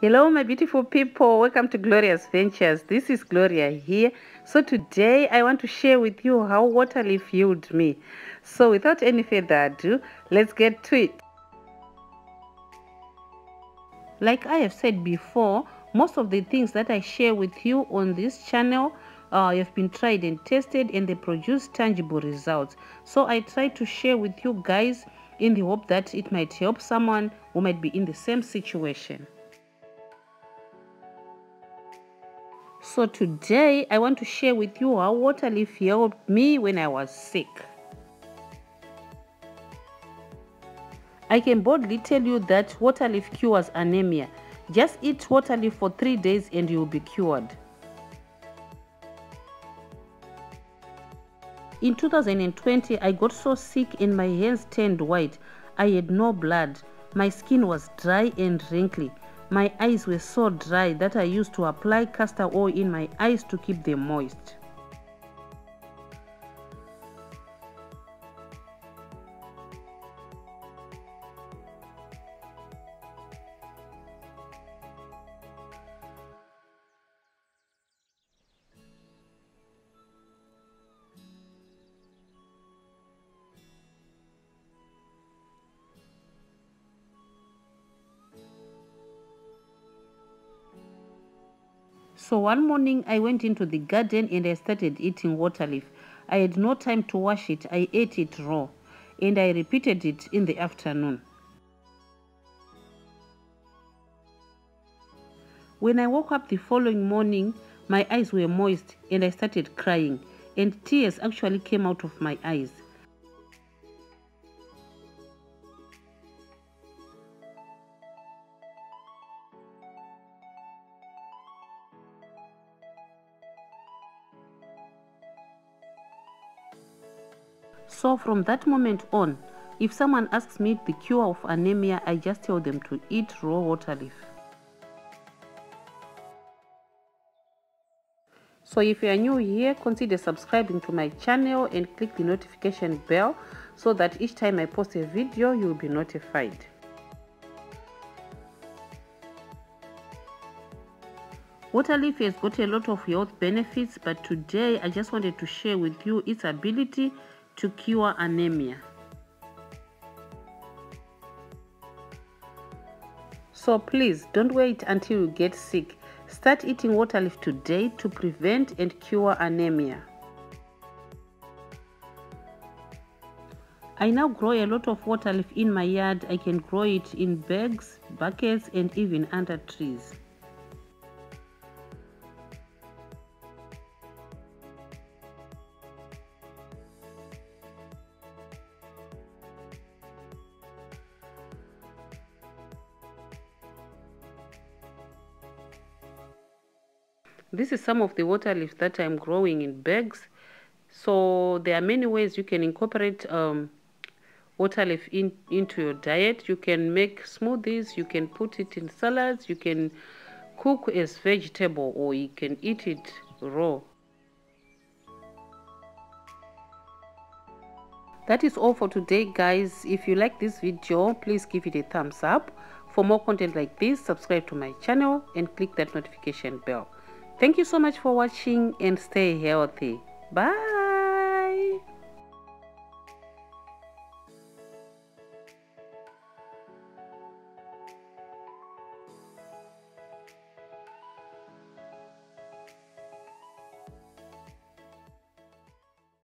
Hello, my beautiful people. Welcome to Glorious Ventures. This is Gloria here. So, today I want to share with you how water leaf healed me. So, without any further ado, let's get to it. Like I have said before, most of the things that I share with you on this channel uh, have been tried and tested and they produce tangible results. So, I try to share with you guys in the hope that it might help someone who might be in the same situation. So today I want to share with you how water leaf helped me when I was sick. I can boldly tell you that water leaf cures anemia. Just eat water leaf for 3 days and you will be cured. In 2020, I got so sick and my hands turned white. I had no blood. My skin was dry and wrinkly. My eyes were so dry that I used to apply castor oil in my eyes to keep them moist. So one morning I went into the garden and I started eating water leaf. I had no time to wash it. I ate it raw and I repeated it in the afternoon. When I woke up the following morning, my eyes were moist and I started crying and tears actually came out of my eyes. So from that moment on, if someone asks me the cure of anemia, I just tell them to eat raw water leaf. So if you are new here, consider subscribing to my channel and click the notification bell so that each time I post a video, you will be notified. Water leaf has got a lot of health benefits, but today I just wanted to share with you its ability to cure anemia. So please don't wait until you get sick. Start eating water leaf today to prevent and cure anemia. I now grow a lot of water leaf in my yard. I can grow it in bags, buckets and even under trees. This is some of the water leaf that I'm growing in bags. So there are many ways you can incorporate um, water leaf in, into your diet. You can make smoothies, you can put it in salads, you can cook as vegetable or you can eat it raw. That is all for today guys. If you like this video, please give it a thumbs up. For more content like this, subscribe to my channel and click that notification bell. Thank you so much for watching and stay healthy. Bye.